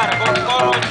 Escobar con Coro